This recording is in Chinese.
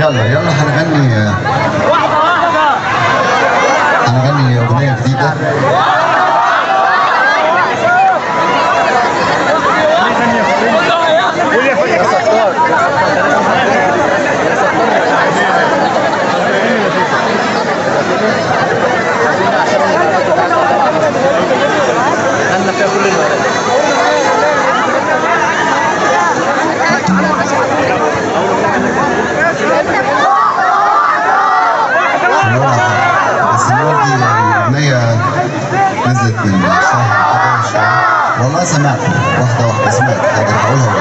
要了，要来，还得赶紧。والله سمعت واحده واحده سمعت حاجه هقولها